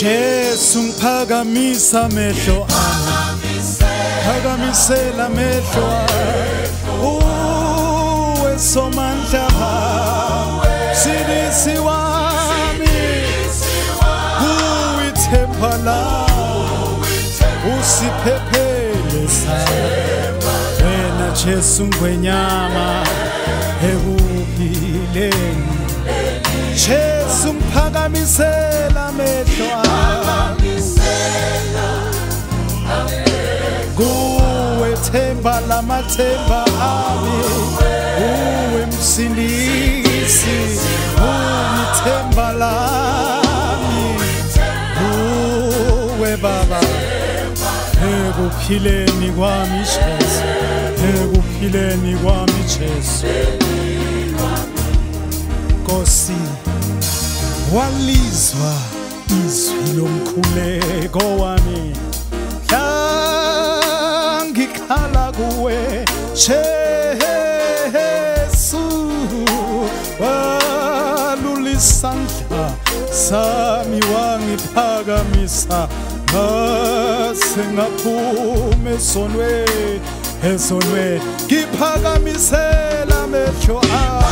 Jesu ngiphakamisa amehlo ami phakamisela amehlo ami uwe somandla sidisi wami kuwe ithemba lawo usiphephele sami wena Jesu ngwenyama ekuphileni Jesu ngiphakamisela amehlo kuwe themba lamathemba ami uwe msindisi uyithemba lami uwe baba ekuphileni kwami Jesu ekuphileni kwami Jesu Nkosi walizwa izwi lomkhuleko wami mhla ngikhala kuwe jesu walulisandla sami wangiphakamisa ngasengaphuma esonweni esonweni ngiphakamisela amehlo ami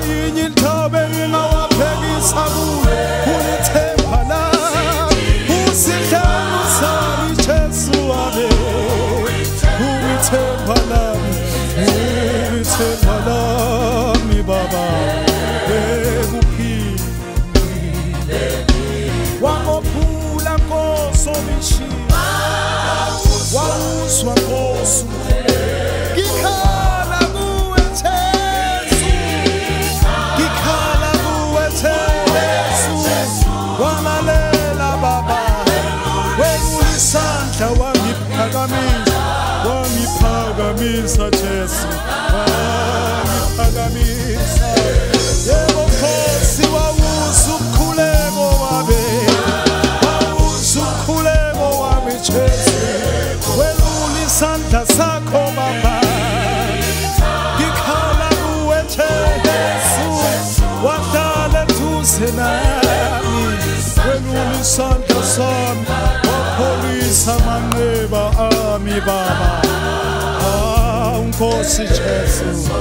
hey, in your time. ngesandla wangiphakamisa wangiphakamisa jesu wangiphakamisa mbinguni Baba, unkosi Yesu,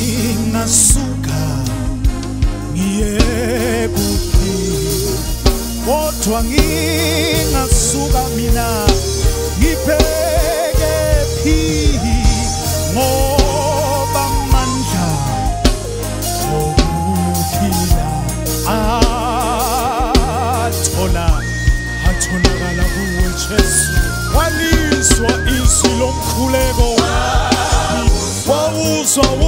ninasuka niye kuphi kodwa nginasuka Culego. Wow, wow, wow.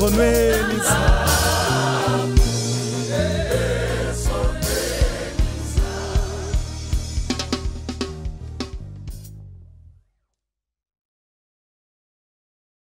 Remets les...